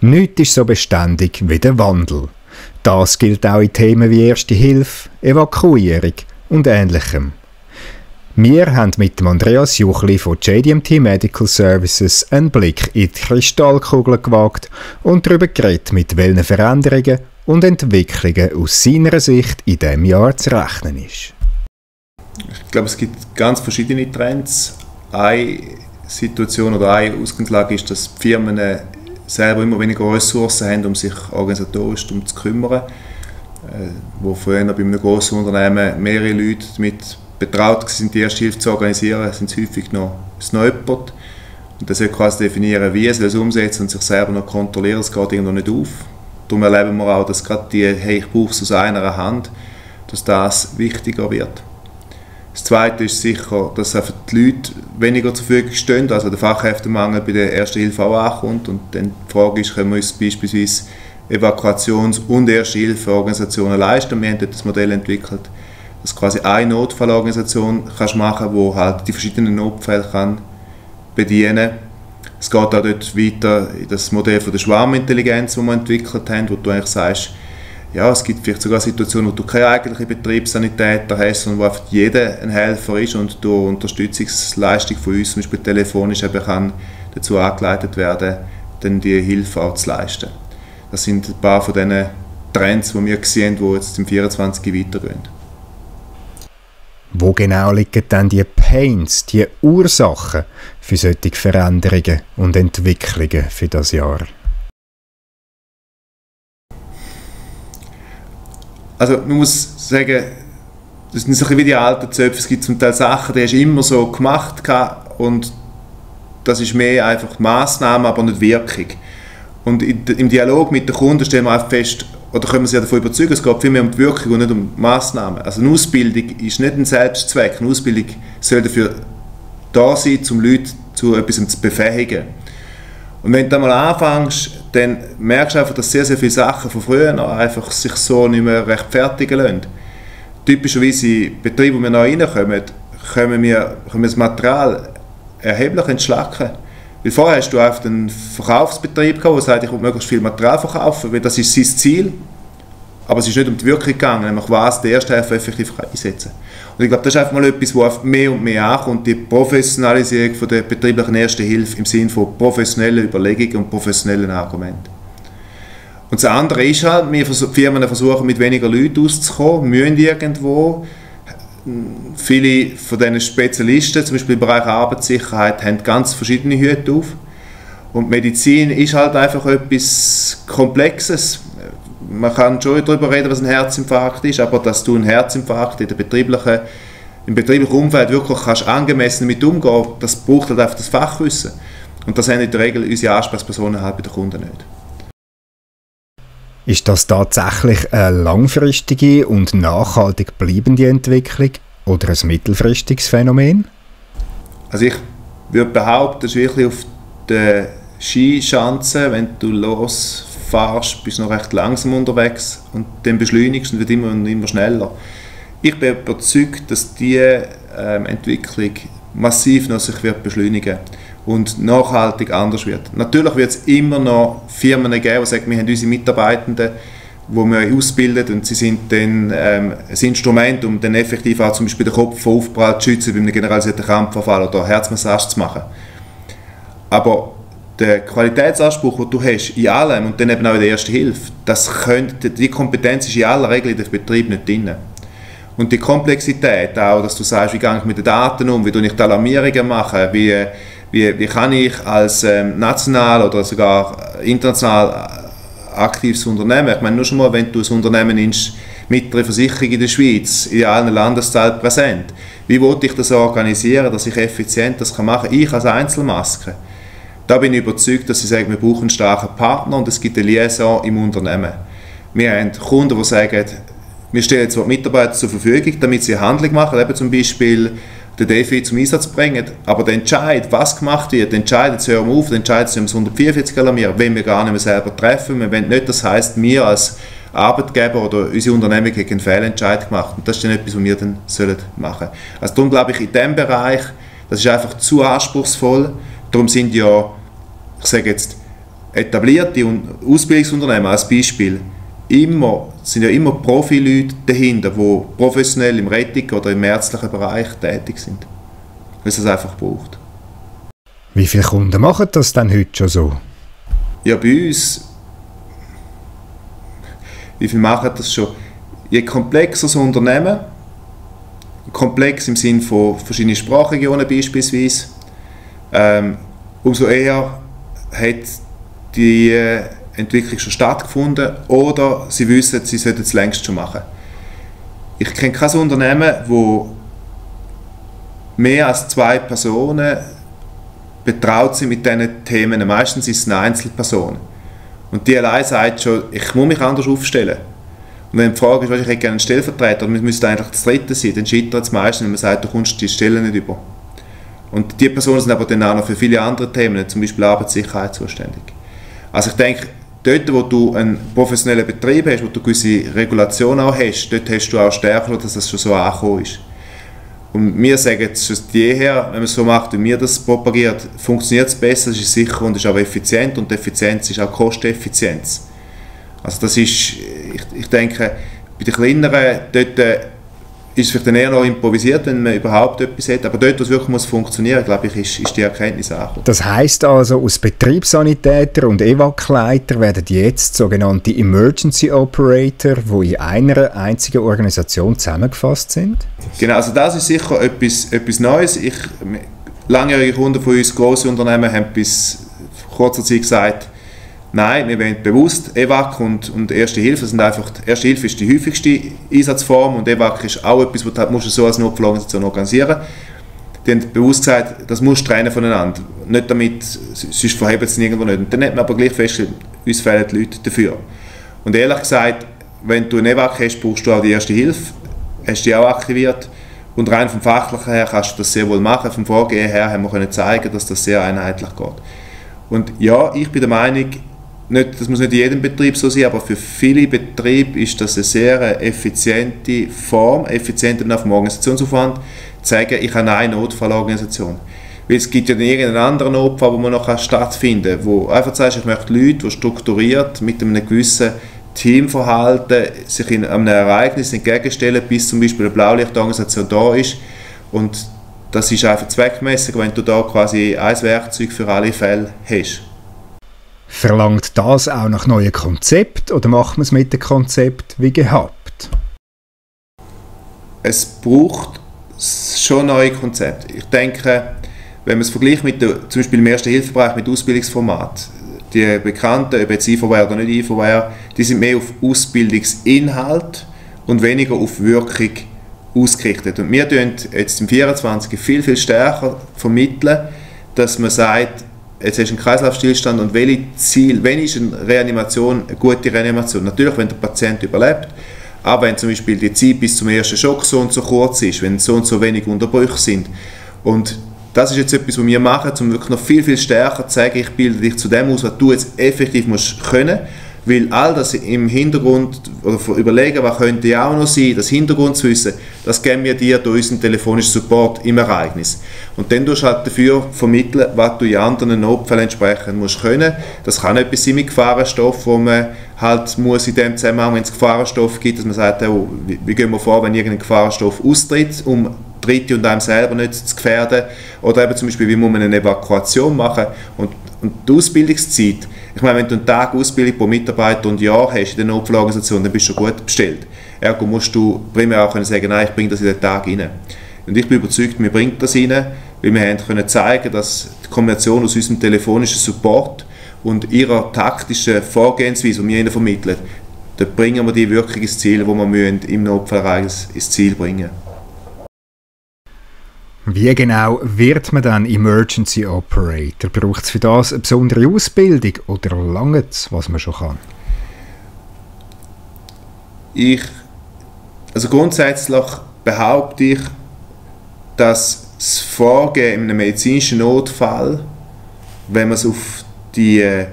Nichts ist so beständig wie der Wandel. Das gilt auch in Themen wie Erste Hilfe, Evakuierung und Ähnlichem. Wir haben mit Andreas Juchli von JDMT Medical Services einen Blick in die Kristallkugel gewagt und darüber geredet, mit welchen Veränderungen und Entwicklungen aus seiner Sicht in diesem Jahr zu rechnen ist. Ich glaube, es gibt ganz verschiedene Trends. Eine Situation oder eine Ausgangslage ist, dass die Firmen selber immer weniger Ressourcen haben, um sich organisatorisch darum zu kümmern. Äh, wo früher bei einem großen Unternehmen mehrere Leute mit betraut sind, die erste Hilfe zu organisieren, sind es häufig noch, jemand. Und das soll quasi definieren, wie es umsetzen und sich selber noch kontrollieren, es geht irgendwo nicht auf. Darum erleben wir auch, dass gerade die «Hey, ich brauche es aus einer Hand», dass das wichtiger wird. Das Zweite ist sicher, dass die Leute weniger zur Verfügung stehen, also der Fachkräftemangel bei der Ersten Hilfe auch ankommt. Und dann die Frage ist, können wir uns beispielsweise Evakuations- und Erste-Hilfe-Organisationen leisten? Wir haben dort das Modell entwickelt, dass quasi eine Notfallorganisation kannst machen wo halt die verschiedenen Notfälle kann bedienen Es geht auch dort weiter das Modell von der Schwarmintelligenz, das wir entwickelt haben, wo du eigentlich sagst, ja, es gibt vielleicht sogar Situationen, wo du keine eigentliche Betriebssanitäter hast, sondern wo einfach jeder ein Helfer ist und durch Unterstützungsleistung von uns, zum Beispiel telefonisch, eben kann dazu angeleitet werden, dann die Hilfe auch zu leisten. Das sind ein paar von diesen Trends, die wir sehen, die jetzt im 24 weitergehen. Wo genau liegen dann die Pains, die Ursachen für solche Veränderungen und Entwicklungen für das Jahr? Also man muss sagen, das sind so ein wie die alten Zöpfe. Es gibt zum Teil Sachen, die hast du immer so gemacht und das ist mehr einfach Maßnahme, aber nicht Wirkung. Und im Dialog mit den Kunden stellen wir einfach fest, oder können wir sie davon überzeugen, es geht vielmehr um die Wirkung und nicht um die Massnahmen. Also eine Ausbildung ist nicht ein Selbstzweck. Eine Ausbildung soll dafür da sein, um Leute zu etwas zu befähigen. Und wenn du einmal anfängst, dann merkst du einfach, dass sehr, sehr viele Sachen von früher einfach sich so nicht mehr rechtfertigen lassen. Typischerweise in Betriebe, wo wir noch reinkommen, können wir, können wir das Material erheblich entschlacken. Weil vorher hast du einfach einen Verkaufsbetrieb der sagt, ich will möglichst viel Material verkaufen, weil das ist sein Ziel. Aber es ist nicht um die Wirkung gegangen, nämlich was der Ersthelfer effektiv einsetzen Und ich glaube, das ist einfach mal etwas, was mehr und mehr ankommt, die Professionalisierung von der betrieblichen Ersten Hilfe im Sinne von professionellen Überlegungen und professionellen Argumenten. Und das andere ist halt, wir Firmen versuchen mit weniger Leuten auszukommen, müssen irgendwo viele von diesen Spezialisten, zum Beispiel im Bereich Arbeitssicherheit, haben ganz verschiedene Hüte auf. Und Medizin ist halt einfach etwas Komplexes. Man kann schon darüber reden, was ein Herzinfarkt ist, aber dass du einen Herzinfarkt in der betrieblichen, im betrieblichen Umfeld wirklich kannst angemessen mit umgehen, das braucht halt einfach das Fachwissen. Und das haben in der Regel unsere Ansprechpersonen halt bei den Kunden nicht. Ist das tatsächlich eine langfristige und nachhaltig bleibende Entwicklung oder ein mittelfristiges Phänomen? Also ich würde behaupten, das ist wirklich auf der Skischanze, wenn du losfährst, bist noch recht langsam unterwegs und dann beschleunigst und wird immer und immer schneller. Ich bin überzeugt, dass diese ähm, Entwicklung massiv noch sich wird beschleunigen und nachhaltig anders wird. Natürlich wird es immer noch Firmen geben, die sagen, wir haben unsere Mitarbeitenden, wo wir ausbilden und sie sind dann ähm, ein Instrument, um dann effektiv auch zum Beispiel den Kopf vor Aufprall zu schützen, bei einem generalisierten Krampfanfall oder Herzmassage zu machen. Aber der Qualitätsanspruch, den du hast in allem und dann eben auch in der Ersten Hilfe, das könnte, die Kompetenz ist in aller Regel in dem Betrieb nicht drin. Und die Komplexität auch, dass du sagst, wie gehe ich mit den Daten um, wie ich die Alarmierungen machen, wie wie, wie kann ich als ähm, national oder sogar international aktives Unternehmen, ich meine nur schon mal, wenn du ein Unternehmen nimmst, mit einer Versicherung in der Schweiz, in allen Landesteilen präsent, wie wollte ich das organisieren, dass ich effizient das machen kann, ich als Einzelmaske. Da bin ich überzeugt, dass sie sagen, wir brauchen einen starken Partner und es gibt eine Liaison im Unternehmen. Wir haben Kunden, die sagen, wir stellen zwar Mitarbeiter zur Verfügung, damit sie Handlung machen, eben zum Beispiel den DFI zum Einsatz bringen. Aber der Entscheid, was gemacht wird, der Entscheid, jetzt hören wir auf, der Entscheid, um das 144 alarmieren, wenn wir gar nicht mehr selber treffen. Wir wollen nicht, das heisst, wir als Arbeitgeber oder unsere Unternehmen haben einen Fehlentscheid gemacht. Und das ist dann etwas, was wir dann sollen machen Also darum glaube ich, in diesem Bereich, das ist einfach zu anspruchsvoll. Darum sind ja, ich sage jetzt, etablierte Ausbildungsunternehmen als Beispiel immer, sind ja immer Profileute dahinter, die professionell im Rettung oder im ärztlichen Bereich tätig sind. Weil es einfach braucht. Wie viele Kunden machen das dann heute schon so? Ja, bei uns. Wie viele machen das schon? Je komplexer das Unternehmen, komplex im Sinne von verschiedenen Sprachregionen beispielsweise, ähm, umso eher hat die äh, Entwicklung schon stattgefunden oder sie wissen, sie sollten es längst schon machen. Ich kenne kein Unternehmen, wo mehr als zwei Personen betraut sind mit diesen Themen. Meistens sind es eine Einzelperson. Und die allein sagt schon, ich muss mich anders aufstellen. Und wenn die Frage ist, ich hätte gerne einen Stellvertreter, dann müsste eigentlich das Dritte sein, dann scheitert es meistens, wenn man sagt, du kommst die Stelle nicht über. Und die Personen sind aber dann auch noch für viele andere Themen, zum Beispiel Arbeitssicherheit, zuständig. Also ich denke, dort, wo du einen professionellen Betrieb hast, wo du gewisse Regulationen auch hast, dort hast du auch Stärke, dass das schon so angekommen ist. Und wir sagen schon jeher, wenn man es so macht, wie wir das propagiert, funktioniert es besser, es ist sicher und ist auch effizient und Effizienz ist auch Kosteneffizienz. Also das ist, ich, ich denke, bei den kleineren, dort ist vielleicht dann eher noch improvisiert, wenn man überhaupt etwas hat. Aber dort, wo es wirklich muss funktionieren muss, glaube ich, ist, ist die Erkenntnis auch. Das heisst also, aus Betriebssanitäter und Evac-Leiter werden jetzt sogenannte Emergency Operator, die in einer einzigen Organisation zusammengefasst sind? Genau, also das ist sicher etwas, etwas Neues. Ich, langjährige Kunden von uns, grosse Unternehmen, haben bis vor kurzer Zeit gesagt, Nein, wir wollen bewusst EVAC und, und Erste Hilfe sind einfach, Erste Hilfe ist die häufigste Einsatzform und EVAC ist auch etwas, was du musst so als Notfallorganisation organisieren Die haben bewusst gesagt, das muss trennen voneinander. Nicht damit, sonst verheben sie es nirgendwo nicht. Und dann hat man aber gleich festgestellt, uns fehlen die Leute dafür. Und ehrlich gesagt, wenn du einen EVAC hast, brauchst du auch die Erste Hilfe, hast die auch aktiviert. Und rein vom Fachlichen her kannst du das sehr wohl machen. Vom Vorgehen her haben wir können zeigen, dass das sehr einheitlich geht. Und ja, ich bin der Meinung, nicht, das muss nicht in jedem Betrieb so sein, aber für viele Betriebe ist das eine sehr effiziente Form, effizient auf dem Organisationsaufwand, zu sagen, ich habe eine Notfallorganisation. Weil es gibt ja irgendeinen anderen Notfall, wo man noch stattfinden kann, wo einfach sagst, ich möchte Leute, die strukturiert mit einem gewissen Teamverhalten sich in einem Ereignis entgegenstellen, bis zum Beispiel eine Blaulichtorganisation da ist und das ist einfach zweckmäßig, wenn du da quasi ein Werkzeug für alle Fälle hast. Verlangt das auch nach neuen Konzept oder macht man es mit dem Konzept wie gehabt? Es braucht schon neue Konzepte. Ich denke, wenn man es vergleicht mit der, zum Beispiel im ersten Hilfebereich mit Ausbildungsformat, die bekannten, ob jetzt IVWare oder nicht IVWare, die sind mehr auf Ausbildungsinhalt und weniger auf Wirkung ausgerichtet. Und wir tun jetzt im 24 viel, viel stärker vermitteln, dass man sagt, jetzt hast du einen Kreislaufstillstand und welche Ziel, wenn ist eine Reanimation eine gute Reanimation? Natürlich, wenn der Patient überlebt, aber wenn zum Beispiel die Zeit bis zum ersten Schock so und so kurz ist, wenn so und so wenig Unterbrüche sind. Und das ist jetzt etwas, was wir machen, um wirklich noch viel, viel stärker zu sagen, ich bilde dich zu dem aus, was du jetzt effektiv musst können. Weil all das im Hintergrund, oder überlegen, was könnte ja auch noch sein, das Hintergrundwissen, das geben wir dir durch unseren telefonischen Support im Ereignis. Und dann tust du halt dafür vermitteln, was du in anderen Notfällen entsprechend musst können. Das kann etwas sein mit Gefahrenstoff, wo man halt muss in dem Zusammenhang, wenn es Gefahrenstoff gibt, dass man sagt, oh, wie gehen wir vor, wenn irgendein Gefahrenstoff austritt, um Dritte und einem selber nicht zu gefährden. Oder eben zum Beispiel, wie muss man eine Evakuation machen. Und, und die Ausbildungszeit, ich meine, wenn du einen Tag Ausbildung pro Mitarbeiter und Jahr hast in der Notfallorganisation, dann bist du gut bestellt. Ergo musst du primär auch können sagen, nein, ich bringe das in den Tag rein. Und ich bin überzeugt, wir bringen das rein, weil wir haben können zeigen, dass die Kombination aus unserem telefonischen Support und ihrer taktischen Vorgehensweise, die wir ihnen vermitteln, da bringen wir die wirklich ins Ziel, wo wir im Notfallreich ins Ziel bringen müssen. Wie genau wird man dann Emergency Operator? Braucht es für das eine besondere Ausbildung oder langt es, was man schon kann? Ich, also grundsätzlich behaupte ich, dass das Vorgehen in einem medizinischen Notfall, wenn man es auf die äh,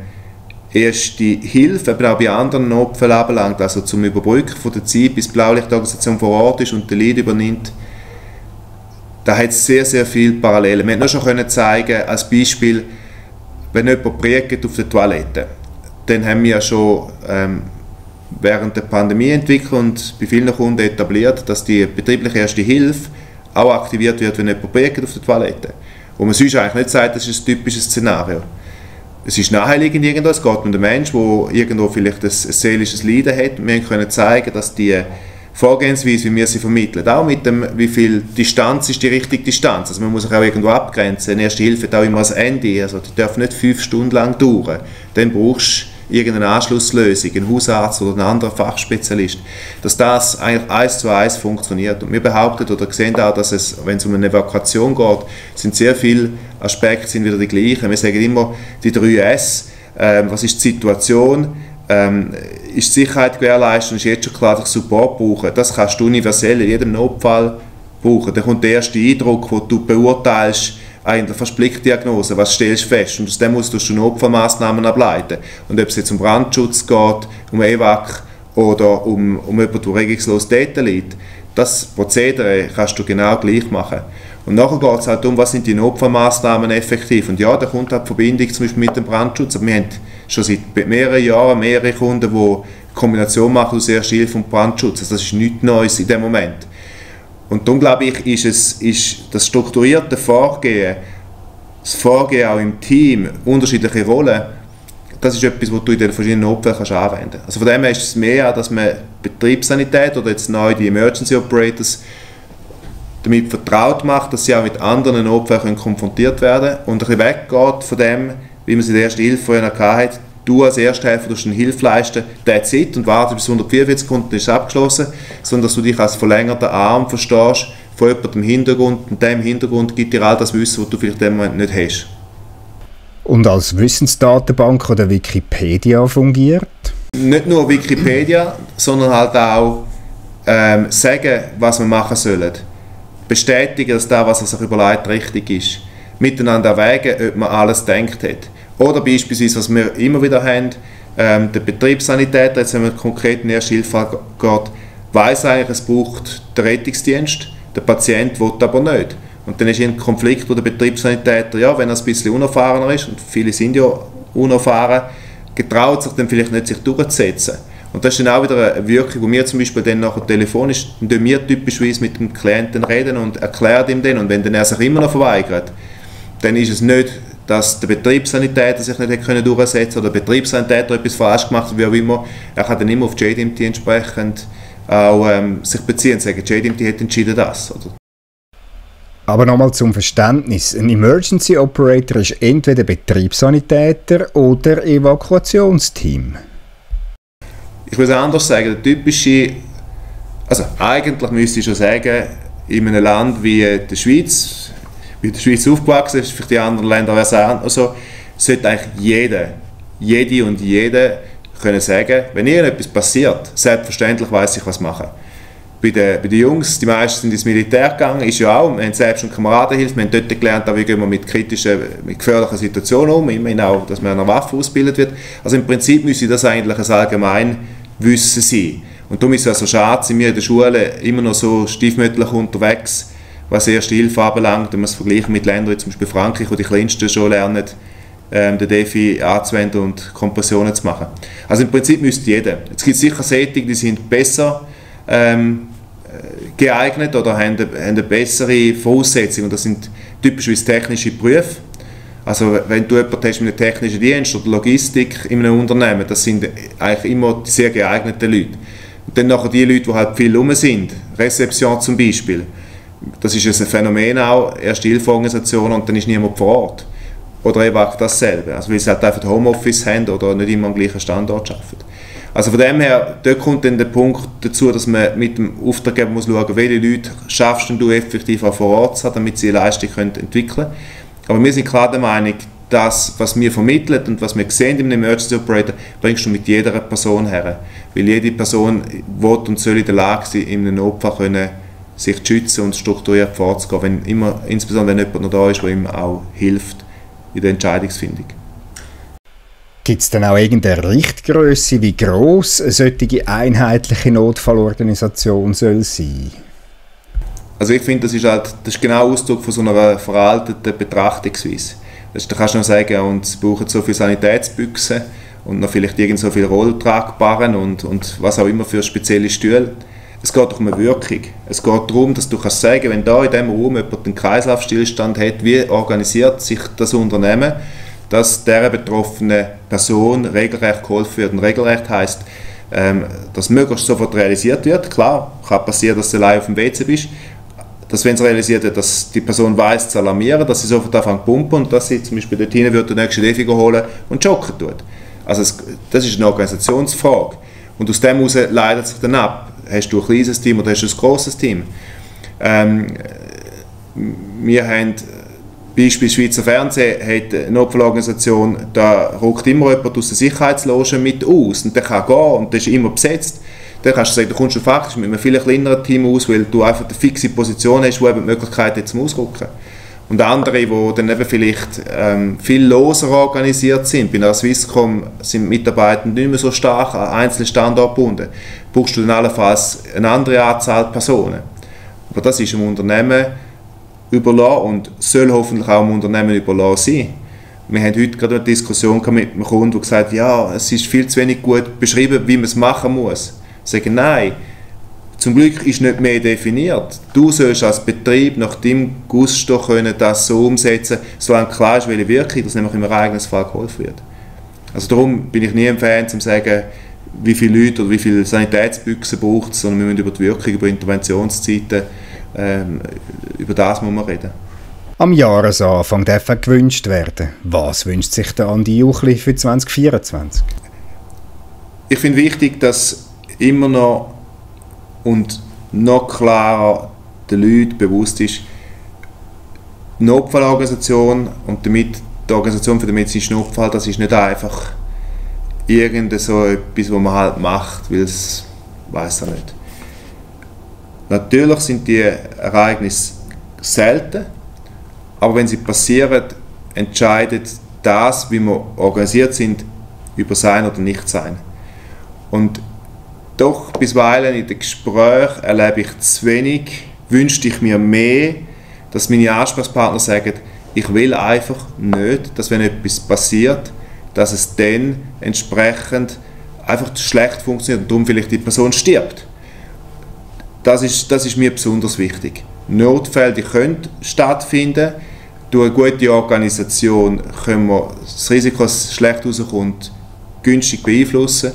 erste Hilfe, aber auch bei anderen Notfällen anbelangt, also zum Überbrücken von der Zeit, bis die Blaulichtorganisation vor Ort ist und der Lead übernimmt, da hat es sehr, sehr viele Parallelen. Wir haben nur schon können zeigen als Beispiel, wenn jemand auf der Toilette, dann haben wir schon ähm, während der Pandemie entwickelt und bei vielen Kunden etabliert, dass die betriebliche Erste Hilfe auch aktiviert wird, wenn jemand priegt auf der Toilette. Wo man sonst eigentlich nicht sagt, das ist ein typisches Szenario. Es ist naheliegend irgendwo, es geht um den Menschen, der irgendwo vielleicht ein, ein seelisches Leiden hat. Wir können zeigen, dass die Vorgehensweise, wie wir sie vermitteln, auch mit dem, wie viel Distanz ist die richtige Distanz. Also man muss sich auch irgendwo abgrenzen. Eine erste Hilfe hat immer ein Ende, also die darf nicht fünf Stunden lang dauern. Dann brauchst du irgendeine Anschlusslösung, einen Hausarzt oder einen anderen Fachspezialist, dass das eigentlich eins zu eins funktioniert. Und wir behaupten oder sehen auch, dass es, wenn es um eine Evakuation geht, sind sehr viele Aspekte sind wieder die gleichen. Wir sagen immer die drei S. Äh, was ist die Situation? ähm, ist die Sicherheit gewährleistet und ist jetzt schon klar, dass ich Support brauche. Das kannst du universell in jedem Notfall brauchen. Dann kommt der erste Eindruck, wo du beurteilst, eigentlich fast Blickdiagnose, was stellst du fest? Und aus dem musst du Notfallmaßnahmen ableiten. Und ob es jetzt um Brandschutz geht, um EWAC oder um, um jemanden, der regungslos dort liegt, das Prozedere kannst du genau gleich machen. Und nachher geht es halt um, was sind die Notfallmaßnahmen effektiv. Und ja, da kommt halt die Verbindung zum Beispiel mit dem Brandschutz. Aber wir haben schon seit mehreren Jahren mehrere Kunden, die eine Kombination machen aus Erste Hilfe und Brandschutz. Also das ist nichts Neues in dem Moment. Und darum glaube ich, ist, es, ist das strukturierte Vorgehen, das Vorgehen auch im Team, unterschiedliche Rollen, das ist etwas, was du in den verschiedenen Notfällen kannst anwenden kannst. Also von dem her ist es mehr, dass man Betriebssanität oder jetzt neu die Emergency Operators damit vertraut macht, dass sie auch mit anderen Notfällen konfrontiert werden und ein bisschen weggeht von dem, wie man es in der ersten Hilfe vorher hatte, du als Ersthelfer tust eine Hilfe leisten, that's it, und warte bis 144 Sekunden, dann ist es abgeschlossen, sondern dass du dich als verlängerter Arm verstehst von jemandem im Hintergrund und dem Hintergrund gibt dir all das Wissen, was du vielleicht in dem Moment nicht hast. Und als Wissensdatenbank oder Wikipedia fungiert? Nicht nur Wikipedia, sondern halt auch ähm, sagen, was wir machen sollen. Bestätigen, dass das, was er sich überlegt, richtig ist. Miteinander erwägen, ob man alles denkt hat. Oder beispielsweise, was wir immer wieder haben, ähm, der Betriebssanitäter, jetzt wenn man konkret in erste Hilfe geht, weiß eigentlich, es braucht den Rettungsdienst, der Patient will aber nicht. Und dann ist ein Konflikt, wo der Betriebssanitäter, ja, wenn er ein bisschen unerfahrener ist, und viele sind ja unerfahren, getraut sich dann vielleicht nicht, sich durchzusetzen. Und das ist dann auch wieder eine Wirkung, wo wir zum Beispiel dann nachher telefonisch, dann wir typischweise mit dem Klienten reden und erklären ihm den und wenn dann er sich immer noch verweigert, dann ist es nicht dass der Betriebssanitäter sich nicht können durchsetzen oder der Betriebssanitäter etwas falsch gemacht hat, wie auch immer. Er kann dann immer auf JDMT entsprechend auch ähm, sich beziehen und sagen, JDMT hat entschieden das. Oder? Aber nochmal zum Verständnis. Ein Emergency Operator ist entweder Betriebssanitäter oder Evakuationsteam. Ich würde es anders sagen. Der typische, also eigentlich müsste ich schon sagen, in einem Land wie der Schweiz, in der Schweiz aufgewachsen ist, für die anderen Länder wäre es also, sollte eigentlich jeder, jede und jede können sagen, wenn irgendetwas passiert, selbstverständlich weiß ich, was machen. Bei den, bei den Jungs, die meisten sind ins Militär gegangen, ist ja auch, wir haben selbst schon Kameradenhilfe, wir haben dort gelernt, wie gehen wir mit kritischen, mit gefährlichen Situationen um, immerhin auch, dass man einer Waffe ausgebildet wird. Also im Prinzip müsste das eigentlich ein Allgemeinwissen sein. Und darum ist es also schade, sind wir in der Schule immer noch so stiefmütterlich unterwegs, was Erste Hilfe anbelangt, wenn man es vergleicht mit Ländern wie zum Beispiel Frankreich, wo die Kleinsten schon lernen, ähm, den Defi anzuwenden und Kompressionen zu machen. Also im Prinzip müsste jeder. Es gibt sicher Settings, die sind besser ähm, geeignet oder haben eine, haben eine bessere Voraussetzung. Und das sind typischerweise technische Berufe. Also wenn du jemanden hast mit einem technischen Dienst oder Logistik in einem Unternehmen, das sind eigentlich immer sehr geeignete Leute. Und dann nachher die Leute, die halt viel rum sind, Rezeption zum Beispiel, das ist ein Phänomen auch, erste Hilfeorganisationen und dann ist niemand vor Ort. Oder eben auch dasselbe, also weil sie halt einfach Homeoffice haben oder nicht immer am gleichen Standort arbeiten. Also von dem her, dort kommt dann der Punkt dazu, dass man mit dem Auftraggeber muss schauen, welche Leute schaffst du effektiv auch vor Ort zu damit sie ihre Leistung können entwickeln können. Aber wir sind klar der Meinung, das, was wir vermitteln und was wir sehen im Emergency Operator, bringst du mit jeder Person her. Weil jede Person will und soll in der Lage sein, in einem Notfall können sich zu schützen und strukturiert vorzugehen, wenn immer, insbesondere wenn jemand noch da ist, der ihm auch hilft in der Entscheidungsfindung. Gibt es denn auch irgendeine Richtgröße, wie groß eine solche einheitliche Notfallorganisation soll sein? Also ich finde, das ist halt das ist genau Ausdruck von so einer veralteten Betrachtungsweise. Da kannst du noch sagen, und sie brauchen so viele Sanitätsbüchsen und noch vielleicht irgend so viele Rolltragbaren und, und was auch immer für spezielle Stühle. Es geht doch um eine Wirkung. Es geht darum, dass du kannst sagen, wenn da in diesem Raum jemand einen Kreislaufstillstand hat, wie organisiert sich das Unternehmen, dass der betroffenen Person regelrecht geholfen wird. Und regelrecht heisst, ähm, dass möglichst sofort realisiert wird. Klar, kann passieren, dass du allein auf dem WC bist, dass wenn es realisiert wird, dass die Person weiß zu alarmieren, dass sie sofort anfängt zu pumpen und dass sie zum Beispiel dort hinein wird, den nächsten Defi holen und joggen tut. Also es, das ist eine Organisationsfrage. Und aus dem heraus leitet sich dann ab, hast du ein kleines Team oder hast du ein grosses Team. Ähm, wir haben Beispiel Schweizer Fernsehen hat eine Notfallorganisation, da rückt immer jemand aus der Sicherheitsloge mit aus und der kann gehen und der ist immer besetzt. Dann kannst du sagen, du kommst du faktisch mit einem viel kleineren Team aus, weil du einfach eine fixe Position hast, wo eben die Möglichkeit hat zum Ausrücken. Und andere, die dann eben vielleicht ähm, viel loser organisiert sind, bei einer Swisscom sind Mitarbeiter nicht mehr so stark an einzelne Standorte gebunden, brauchst du dann allenfalls eine andere Anzahl Personen. Aber das ist im Unternehmen überlassen und soll hoffentlich auch im Unternehmen überlassen sein. Wir haben heute gerade eine Diskussion mit einem Kunden, der gesagt hat, ja, es ist viel zu wenig gut beschrieben, wie man es machen muss. Ich sage, nein, zum Glück ist nicht mehr definiert. Du sollst als Betrieb nach deinem Gusto können das so umsetzen, solange klar ist, welche Wirkung, dass nämlich im ereignisfall Fall geholfen wird. Also darum bin ich nie ein Fan, zu sagen, wie viele Leute oder wie viele Sanitätsbüchsen braucht es, sondern wir müssen über die Wirkung, über Interventionszeiten, ähm, über das muss man reden. Am Jahresanfang darf gewünscht werden. Was wünscht sich der Andi Juchli für 2024? Ich finde wichtig, dass immer noch und noch klarer den Leuten bewusst ist, die Notfallorganisation und damit die Organisation für den medizinischen Notfall, das ist nicht einfach irgend so etwas, was man halt macht, weil es weiß er nicht. Natürlich sind die Ereignisse selten, aber wenn sie passieren, entscheidet das, wie wir organisiert sind, über sein oder nicht sein. Und doch bisweilen in den Gesprächen erlebe ich zu wenig, wünschte ich mir mehr, dass meine Ansprechpartner sagen, ich will einfach nicht, dass wenn etwas passiert, dass es dann entsprechend einfach schlecht funktioniert und darum vielleicht die Person stirbt. Das ist, das ist mir besonders wichtig. Notfälle die können stattfinden. Durch eine gute Organisation können wir das Risiko, dass es schlecht rauskommt, günstig beeinflussen.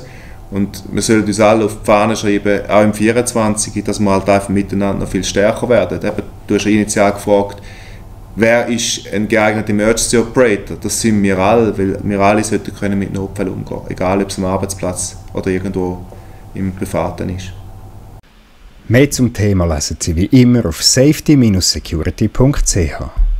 Und wir sollten uns alle auf die Fahne schreiben, auch im 24, dass wir halt einfach miteinander noch viel stärker werden. Eben, du hast initial gefragt, wer ist ein geeigneter Emergency Operator? Das sind wir alle, weil wir alle sollten können mit Notfällen umgehen egal ob es am Arbeitsplatz oder irgendwo im Privaten ist. Mehr zum Thema lesen Sie wie immer auf safety-security.ch.